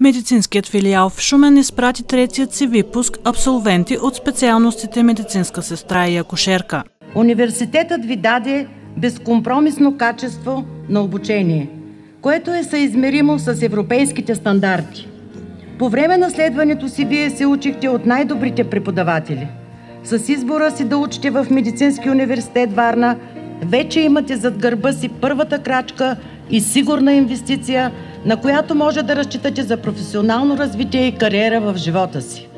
Медицинският филиал в Шумен изпрати третият си випуск абсолвенти от специалностите медицинска сестра и акушерка. Университетът ви даде безкомпромисно качество на обучение, което е съизмеримо с европейските стандарти. По време на следването си вие се учихте от най-добрите преподаватели. С избора си да учите в Медицински университет Варна, вече имате зад гърба си първата крачка и сигурна инвестиция, на която може да разчитате за професионално развитие и кариера в живота си.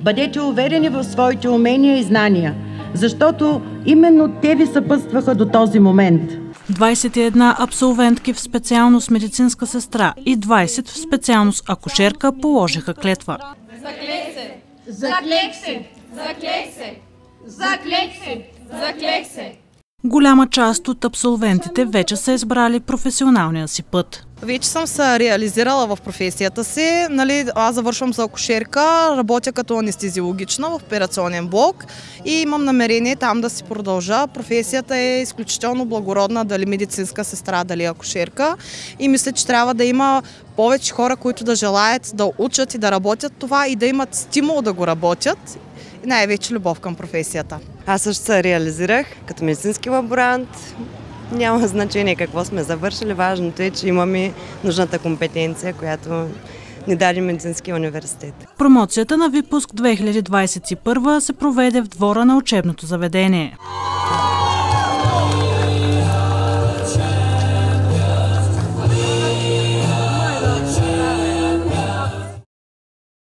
Бъдете уверени в своите умения и знания, защото именно те ви съпътстваха до този момент – 21 абсолвентки в специалност медицинска сестра и 20 в специалност акушерка положиха клетва. Заклех се! Заклех се! Заклех се! Заклех се! Заклех се! Голяма част от абсолвентите вече са избрали професионалния си път. Вече съм се реализирала в професията си. Нали, аз завършвам за акушерка, работя като анестезиологична в операционен блок и имам намерение там да си продължа. Професията е изключително благородна, дали медицинска сестра, дали акушерка. И мисля, че трябва да има повече хора, които да желаят да учат и да работят това и да имат стимул да го работят и най-вече любов към професията. Аз също се реализирах като медицински лаборант. Няма значение какво сме завършили. Важното е, че имаме нужната компетенция, която ни даде Медицинския университет. Промоцията на Випуск 2021 се проведе в двора на учебното заведение.